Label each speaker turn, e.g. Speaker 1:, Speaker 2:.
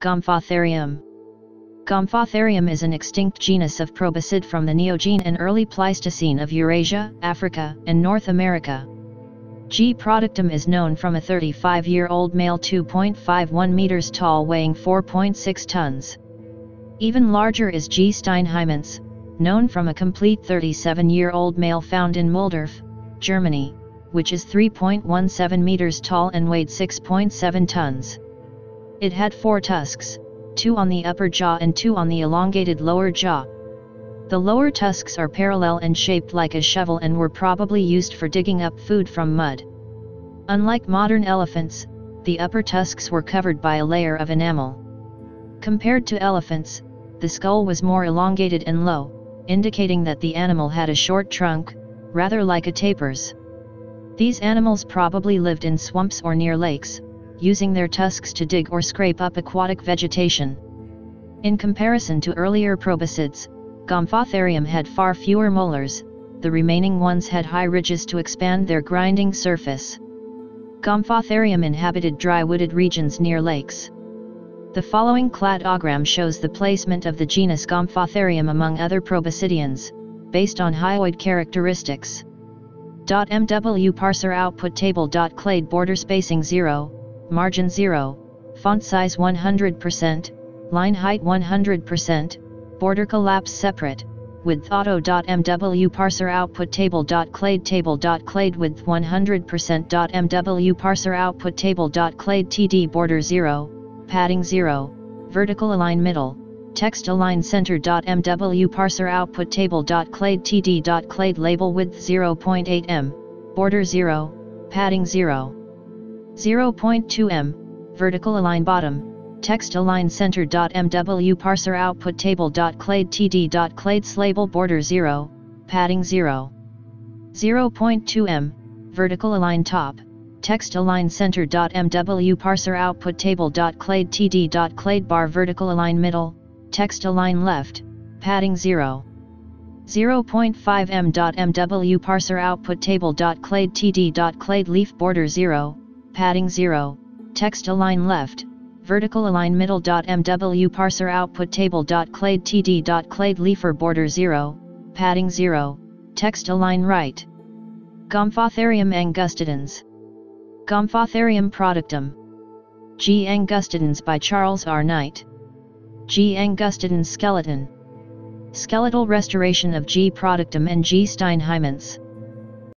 Speaker 1: Gomphotherium Gomphotherium is an extinct genus of proboscid from the Neogene and early Pleistocene of Eurasia, Africa, and North America. G. productum is known from a 35-year-old male 2.51 meters tall weighing 4.6 tons. Even larger is G. steinheimensis, known from a complete 37-year-old male found in Mühldorf, Germany, which is 3.17 meters tall and weighed 6.7 tons. It had four tusks, two on the upper jaw and two on the elongated lower jaw. The lower tusks are parallel and shaped like a shovel and were probably used for digging up food from mud. Unlike modern elephants, the upper tusks were covered by a layer of enamel. Compared to elephants, the skull was more elongated and low, indicating that the animal had a short trunk, rather like a tapir's. These animals probably lived in swamps or near lakes, using their tusks to dig or scrape up aquatic vegetation. In comparison to earlier proboscids, Gomphotherium had far fewer molars, the remaining ones had high ridges to expand their grinding surface. Gomphotherium inhabited dry wooded regions near lakes. The following cladogram shows the placement of the genus Gomphotherium among other proboscideans, based on hyoid characteristics. .mw parser output table. Clade border spacing 0, margin 0, font size 100%, line height 100%, border collapse separate, width auto.mw parser output table. Clade table. Clade width 100%. mw parser output table. Clade td border 0, padding 0, vertical align middle, text align center. mw parser output table. Clade td. Clade label width 0.8 m, border 0, padding 0. 0.2 m, vertical align bottom, text align center. mw parser output table. Clade td. Clades label border 0, padding 0. 0.2 m, vertical align top, text align center. mw parser output table. Clade td. Clade bar vertical align middle, text align left, padding 0. 0.5 m. mw parser output table. Clade td. Clade leaf border 0, padding 0, text align left, vertical align middle. mw parser output table. Clade td. Clade leafer border 0, padding 0, text align right. Gomphotherium angustidens. Gomphotherium productum. G. angustidens by Charles R. Knight. G. angustidens skeleton. Skeletal restoration of G. productum and G. steinheimensis.